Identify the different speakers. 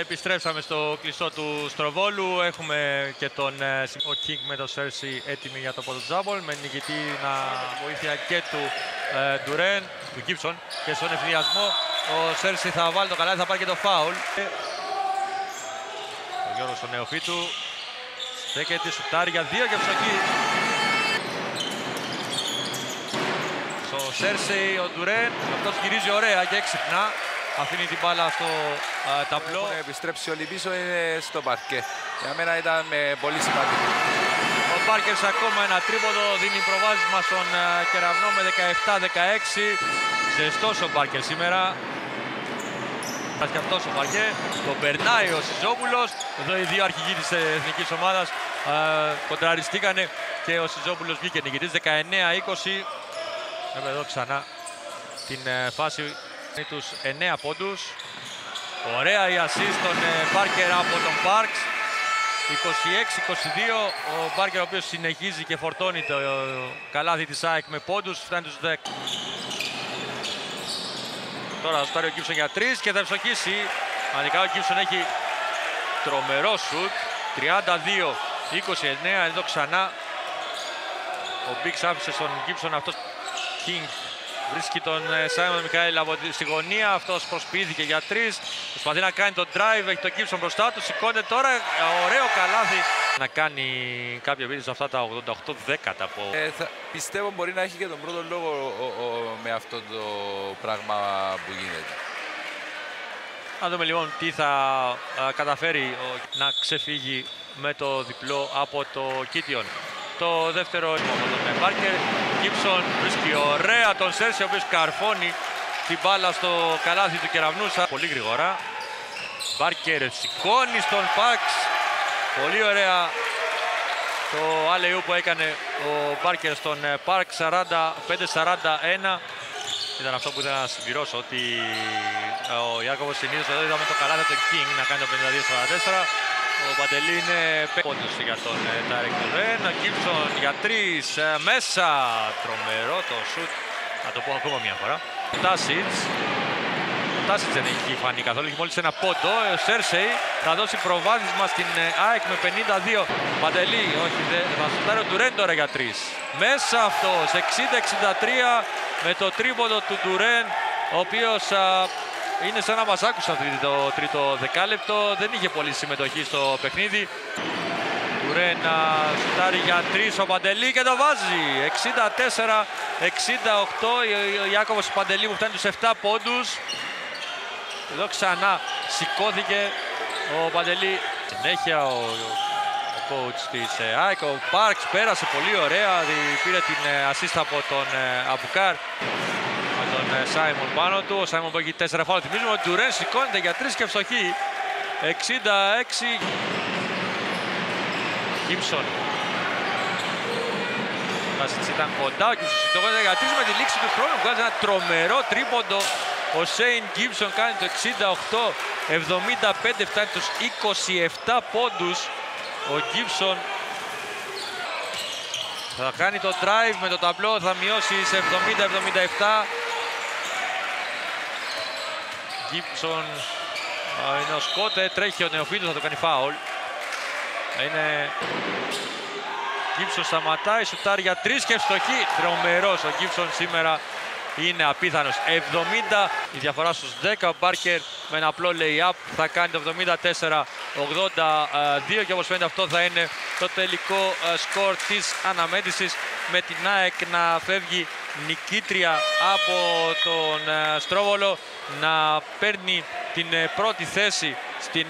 Speaker 1: Επιστρέψαμε στο κλειστό του Στροβόλου. Έχουμε και τον ε, ο King με το Σέρσι έτοιμοι για το ποδοτζάμπολ. Με νικητή να βοήθεια και του ε, Ντουρέν, του Γκίψον. Και στον ευθυνιασμό ο Σέρσι θα βάλει το καλάθι, θα πάρει και το φάουλ. Ο Γιώργος ο Νεοφίτου στέκεται, σουτάρει για δύο και ψωκεί. Στο Σέρσι ο Ντουρέν, αυτός γυρίζει ωραία και έξυπνα. Αφήνει την μπάλα στο α, ταμπλό.
Speaker 2: Έχουν επιστρέψει όλοι πίσω είναι στο παρκέ. Για μένα ήταν ε, πολύ σημαντικό.
Speaker 1: Ο Μπάρκερς ακόμα ένα τρίποδο δίνει προβάδισμα στον α, Κεραυνό με 17-16. Ζεστός ο Μπάρκερς σήμερα. Και αυτός ο Μπάρκερ. Το περνάει ο Σιζόπουλος. Εδώ οι δύο αρχηγοί της εθνικής ομάδας α, κοντραριστήκανε και ο Σιζόπουλος βγήκε νικητής 19-20. Έχουμε εδώ ξανά την ε, φάση τους 9 πόντους. Ωραία η assist των Μπάρκερ από τον Πάρξ. 26-22 ο Μπάρκερ ο οποίος συνεχίζει και φορτώνει το καλάθι της ΑΕΚ με πόντους. Φτάνει τους 10. Τώρα θα στάρει ο Γκίψον για 3 και θα ευστοχίσει. Ανικά ο Γκίψον έχει τρομερό σουτ. 32-29. Εδώ ξανά ο Μπίξ άφησε στον Γκίψον αυτός. King Βρίσκει τον Σάιμον Μικαέλ από στη γωνία. Αυτός προσποιήθηκε για τρεις. Προσπαθεί να κάνει τον drive. Έχει τον Gibson μπροστά του. Σηκώνεται τώρα. Ωραίο καλάθι. Να κάνει κάποια βίντεο σε αυτά τα 88 δέκατα. Από...
Speaker 2: Ε, θα, πιστεύω μπορεί να έχει και τον πρώτο λόγο ο, ο, με αυτό το πράγμα που γίνεται.
Speaker 1: Να δούμε λοιπόν τι θα α, καταφέρει ο, να ξεφύγει με το διπλό από το Κίτιον. Το δεύτερο από τον Μπάρκερ. Γκίψον βρίσκει ωραία τον Σέρσι, ο οποίος καρφώνει την μπάλα στο καλάθι του Κεραυνούσα. Πολύ γρήγορα. Μπάρκερ σηκώνει στον Παξ. Πολύ ωραία το αλεού που έκανε ο Μπάρκερ στον Πάρκ 45-41. Ήταν αυτό που ήθελα να συμπληρώσω ότι ο Ιάκωβος συνήθως εδώ είδαμε το καλάθι του King να κάνει το 52-44. Ο Παντελή είναι πόντος για τον Τάρικ Τουρέν. Ο Γκίψον για τρεις μέσα. Τρομερό το σουτ. Να το πω ακόμα μια φορά. Ο Τάσιτς. Ο Τάσιτς δεν έχει φανεί καθόλου. Έχει μόλις ένα πόντο. Ο Σέρσεϊ θα δώσει προβάδισμα στην ΑΕΚ με 52. Παντελή, όχι δεν θα σουτάρει ο Τουρέν τώρα για τρεις. Μέσα αυτός. 60-63 με το τρίποδο του Τουρέν. Ο οποίος είναι σαν να μας άκουσα το τρίτο δεκάλεπτο. Δεν είχε πολύ συμμετοχή στο παιχνίδι. Τουρέ να σουτάρει για τρεις ο Παντελή και το βάζει. 64-68. Ο Ιάκωβος Παντελή που φτάνει τους 7 πόντους. Εδώ ξανά σηκώθηκε ο Παντελή. Συνέχεια ο, ο coach της ΑΕΚ. Ο Πάρξ πέρασε πολύ ωραία. Πήρε την assist από τον Αμπουκάρ τον Σάιμον πάνω του. Ο Σάιμον που έχει 4 φάουλ. Θυμίζουμε ότι ο Τουρέν σηκώνεται για 3 και ευστοχή. 66. Κίμψον. Τάσιτς ήταν κοντά. Ο Κίμψον σηκώνεται για 3 με τη λήξη του χρόνου. Βγάζει ένα τρομερό τρίποντο. Ο Σέιν Γκίψον κάνει το 68-75. Φτάνει τους 27 πόντους. Ο Γκίψον θα κάνει το drive με το ταμπλό, θα μειώσει σε 70-77. Γκίψον είναι ο Σκότε, τρέχει ο Νεοφίτος, θα το κάνει φάουλ. Είναι... Γκίψον σταματάει, σουτάρει για τρεις και ευστοχή. Τρομερός ο Γκίψον σήμερα είναι απίθανος. 70 η διαφορά στους 10. Ο Μπάρκερ με ένα απλό lay-up θα κάνει το 74-82 και όπως φαίνεται αυτό θα είναι το τελικό σκορ της αναμέτρησης με την ΑΕΚ να φεύγει νικήτρια από τον Στρόβολο να παίρνει την πρώτη θέση στην